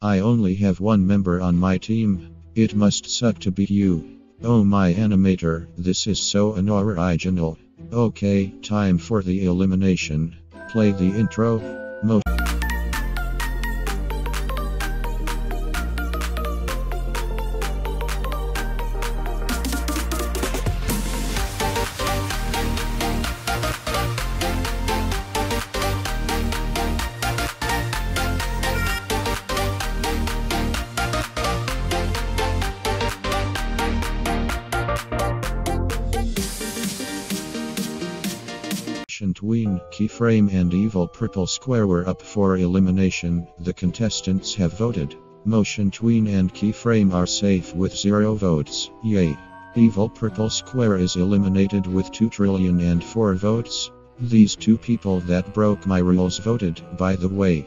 I only have one member on my team. It must suck to beat you. Oh my animator, this is so unoriginal. Okay, time for the elimination. Play the intro. Mo- Motion tween, Keyframe and Evil Purple Square were up for elimination. The contestants have voted. Motion Tween and Keyframe are safe with zero votes. Yay. Evil Purple Square is eliminated with 2 trillion and 4 votes. These two people that broke my rules voted, by the way.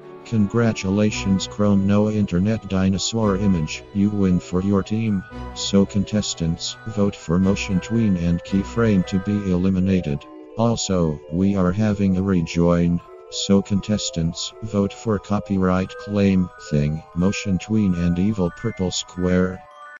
Congratulations Chrome No Internet Dinosaur Image, you win for your team. So contestants, vote for Motion Tween and Keyframe to be eliminated. Also, we are having a rejoin. So contestants, vote for copyright claim thing, Motion Tween and Evil Purple Square.